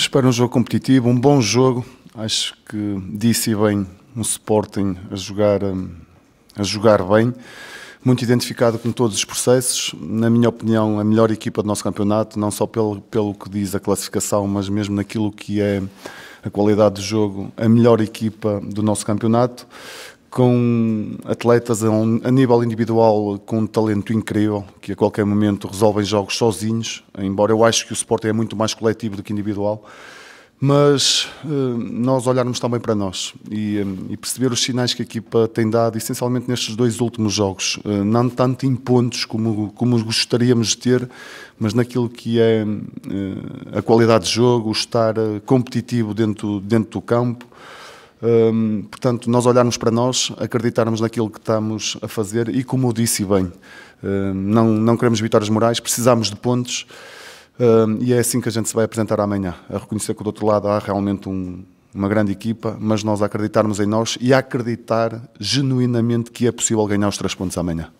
espero um jogo competitivo, um bom jogo. Acho que disse bem um Sporting a jogar, a jogar bem, muito identificado com todos os processos. Na minha opinião, a melhor equipa do nosso campeonato, não só pelo, pelo que diz a classificação, mas mesmo naquilo que é a qualidade de jogo, a melhor equipa do nosso campeonato com atletas a, nível individual com um talento incrível, que a qualquer momento resolvem jogos sozinhos, embora eu acho que o Sporting é muito mais coletivo do que individual, mas uh, nós olharmos também para nós e, um, e, perceber os sinais que a equipa tem dado, essencialmente nestes dois últimos jogos, uh, não tanto em pontos como, como gostaríamos de ter, mas naquilo que é a qualidade de jogo, estar competitivo dentro, dentro do campo, um, portanto, nós olharmos para nós, acreditarmos naquilo que estamos a fazer e, como eu disse bem, um, não, não queremos vitórias morais, precisamos de pontos um, e é assim que a gente se vai apresentar amanhã. A reconhecer que do outro lado há realmente um, uma grande equipa, mas nós acreditarmos em nós e acreditar genuinamente que é possível ganhar os três pontos amanhã.